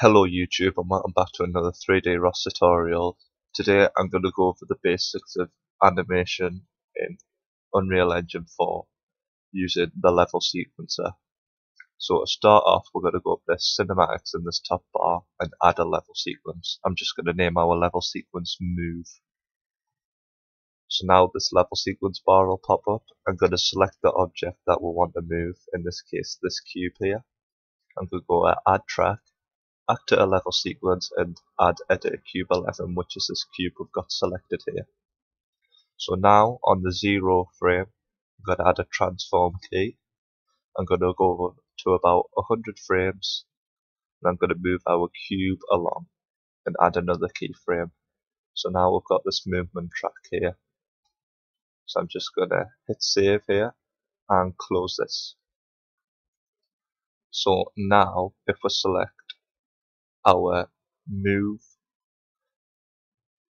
Hello YouTube and welcome back to another 3D Ross tutorial. Today I'm going to go over the basics of animation in Unreal Engine 4 using the level sequencer. So to start off we're going to go up to cinematics in this top bar and add a level sequence. I'm just going to name our level sequence move. So now this level sequence bar will pop up. I'm going to select the object that we want to move, in this case this cube here. I'm going to go to add track actor a level sequence and add edit a cube 11 which is this cube we've got selected here. So now on the zero frame I'm going to add a transform key. I'm going to go to about 100 frames and I'm going to move our cube along and add another keyframe. So now we've got this movement track here. So I'm just going to hit save here and close this. So now if we select our move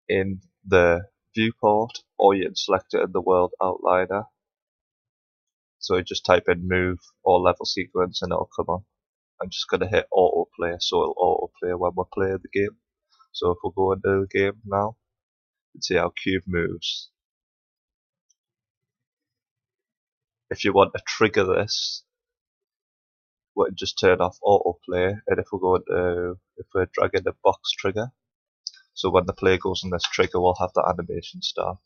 in the viewport or you can select it in the world outliner. So you just type in move or level sequence and it'll come on. I'm just going to hit autoplay so it'll autoplay when we play the game. So if we go into the game now, you can see how cube moves. If you want to trigger this, we just turn off autoplay and if we go into if we're dragging the box trigger so when the player goes on this trigger we'll have the animation start.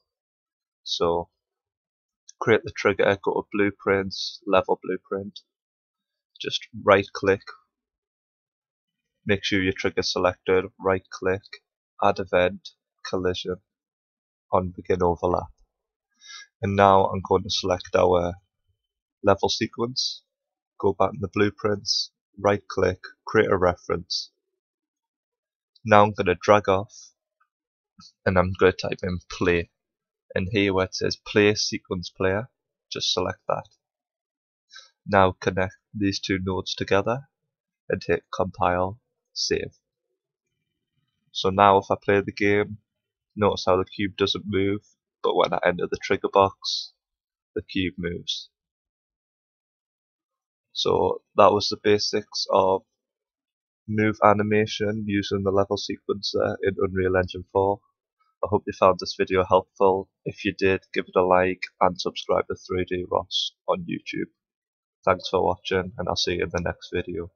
So create the trigger go to blueprints level blueprint just right click make sure your trigger selected right click add event collision on begin overlap. And now I'm going to select our level sequence go back in the blueprints, right click, create a reference. Now I'm going to drag off and I'm going to type in play. And here where it says play sequence player, just select that. Now connect these two nodes together and hit compile, save. So now if I play the game, notice how the cube doesn't move, but when I enter the trigger box, the cube moves. So that was the basics of move animation using the level sequencer in Unreal Engine 4. I hope you found this video helpful. If you did, give it a like and subscribe to 3D Ross on YouTube. Thanks for watching and I'll see you in the next video.